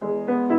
Música